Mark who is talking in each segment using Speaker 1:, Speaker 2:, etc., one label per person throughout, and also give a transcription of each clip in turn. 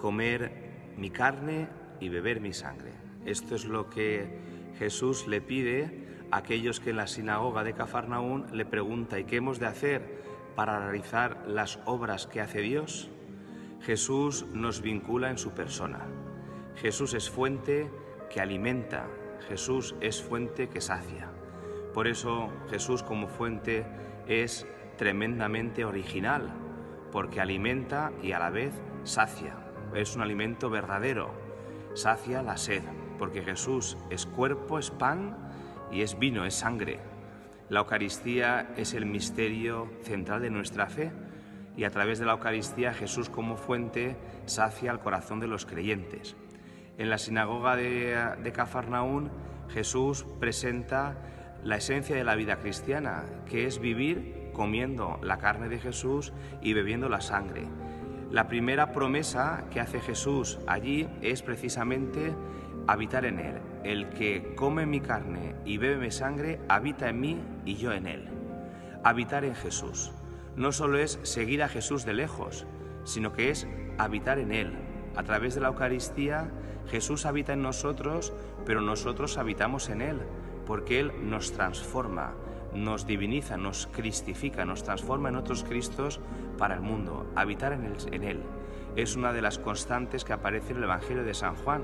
Speaker 1: comer mi carne y beber mi sangre. Esto es lo que Jesús le pide a aquellos que en la sinagoga de Cafarnaún le pregunta ¿y qué hemos de hacer para realizar las obras que hace Dios? Jesús nos vincula en su persona. Jesús es fuente que alimenta, Jesús es fuente que sacia. Por eso Jesús como fuente es tremendamente original, porque alimenta y a la vez sacia. Es un alimento verdadero, sacia la sed, porque Jesús es cuerpo, es pan y es vino, es sangre. La Eucaristía es el misterio central de nuestra fe y a través de la Eucaristía Jesús como fuente sacia el corazón de los creyentes. En la sinagoga de, de Cafarnaún Jesús presenta la esencia de la vida cristiana, que es vivir comiendo la carne de Jesús y bebiendo la sangre. La primera promesa que hace Jesús allí es precisamente habitar en Él. El que come mi carne y bebe mi sangre habita en mí y yo en Él. Habitar en Jesús no solo es seguir a Jesús de lejos, sino que es habitar en Él. A través de la Eucaristía, Jesús habita en nosotros, pero nosotros habitamos en Él, porque Él nos transforma, nos diviniza, nos cristifica, nos transforma en otros Cristos para el mundo. Habitar en él, es una de las constantes que aparece en el Evangelio de San Juan.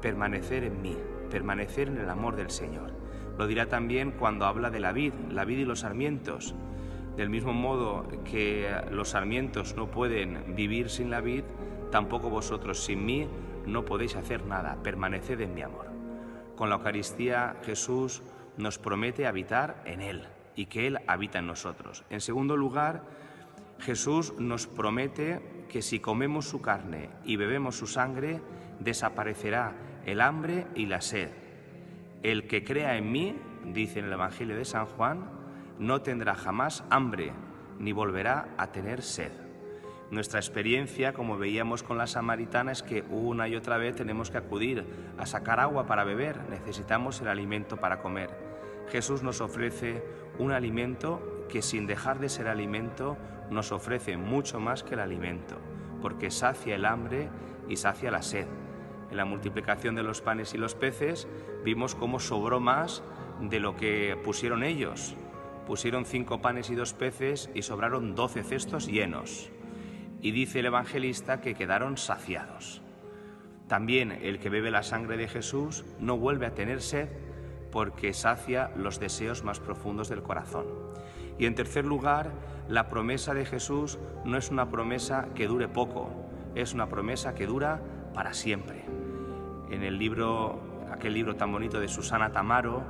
Speaker 1: Permanecer en mí, permanecer en el amor del Señor. Lo dirá también cuando habla de la vid, la vid y los sarmientos. Del mismo modo que los sarmientos no pueden vivir sin la vid, tampoco vosotros sin mí no podéis hacer nada. Permaneced en mi amor. Con la Eucaristía Jesús nos promete habitar en Él y que Él habita en nosotros. En segundo lugar, Jesús nos promete que si comemos su carne y bebemos su sangre, desaparecerá el hambre y la sed. El que crea en mí, dice en el Evangelio de San Juan, no tendrá jamás hambre ni volverá a tener sed. Nuestra experiencia, como veíamos con la samaritana, es que una y otra vez tenemos que acudir a sacar agua para beber, necesitamos el alimento para comer. Jesús nos ofrece un alimento que sin dejar de ser alimento nos ofrece mucho más que el alimento, porque sacia el hambre y sacia la sed. En la multiplicación de los panes y los peces vimos cómo sobró más de lo que pusieron ellos. Pusieron cinco panes y dos peces y sobraron doce cestos llenos y dice el evangelista que quedaron saciados. También el que bebe la sangre de Jesús no vuelve a tener sed porque sacia los deseos más profundos del corazón. Y en tercer lugar, la promesa de Jesús no es una promesa que dure poco, es una promesa que dura para siempre. En el libro, aquel libro tan bonito de Susana Tamaro,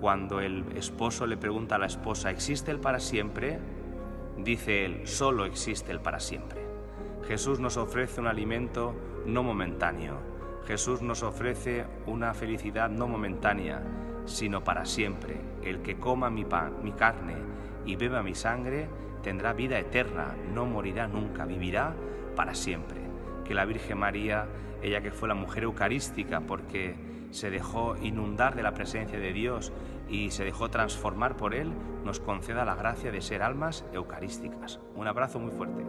Speaker 1: cuando el esposo le pregunta a la esposa, ¿existe el para siempre? Dice él, solo existe el para siempre. Jesús nos ofrece un alimento no momentáneo. Jesús nos ofrece una felicidad no momentánea, sino para siempre. El que coma mi pan, mi carne y beba mi sangre, tendrá vida eterna, no morirá nunca, vivirá para siempre. Que la Virgen María, ella que fue la mujer eucarística, porque se dejó inundar de la presencia de Dios y se dejó transformar por Él, nos conceda la gracia de ser almas eucarísticas. Un abrazo muy fuerte.